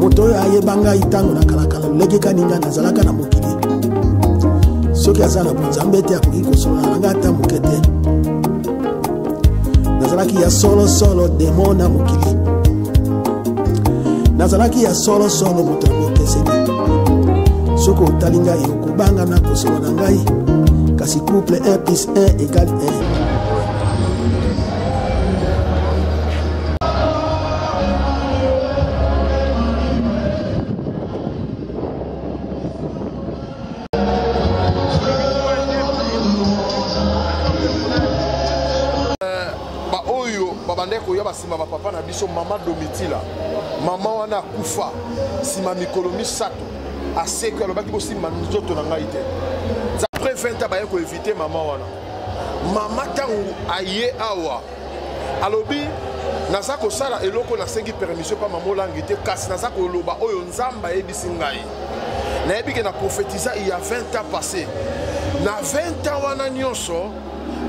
moto oyo ayeba ngai ntango na kalakala loleki kaninga nazalaka na mokili soki aza na bonzambe te akoki kosolola na ngai ata moke te nazalaki ya solosolo demo na mokili nazalaki ya solosolo moto ya bokeseni soki otali ngai okobanga na kosolo na ngai kasi couple 1 plus 1 egale 1 babandaki koya basima bapapa na biso mama domitila mama wana akufa nsima mikolo misato aseki alobaki bosimba nzoto na ngai te après 20 ans baye koevite mama wana mama ntango aye awa alobi naza kosala eloko nasengi permission mpa mama olangi te kasi naza koloba oyo nzambe ayebisi ngai nayebi ke na profetiza il ya 20 ans passé na 20 ans wana nyonso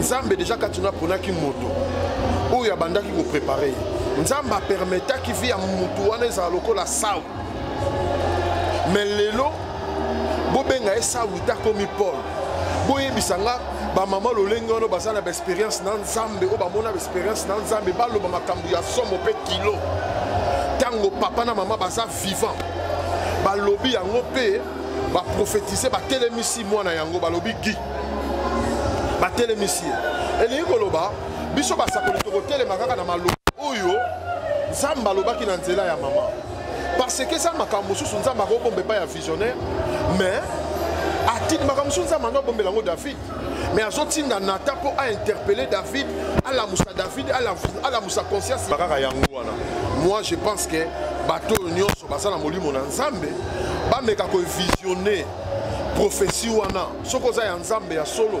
nzambe deja kati na aponaki moto oyo abandaki koprepare ye nzambe apermetaki vi ya motu wana ezala lokola sau me lelo bobenga ye sawita akomi paul boyebisa nga bamama lolenge wana baza na baexperience na nzambe oyo bamona baexperience na nzambe baloba makambo ya somo mpe kilo ntango papa na mama baza vivant balobi yango mpe baprofetize batelemisi mwana yango balobi gi batelemisi ye elingi koloba biso basakoli tokotelema kaka na maloba oyo nzambe alobaki na nzela ya mama parce que eza makambo mosusu nzambe akobomba epai ya visionnaire mais atindi makambo mosusu nzambe ando abombela yango david mais azotinda nata mpo ainterpele david alamusa david alamusa conscience bakaka yango wana moi je pense que bato oyo nyonso baza na molimo na nzambe bameka kovisionne profesi wana soki oza ya nzambe ya solo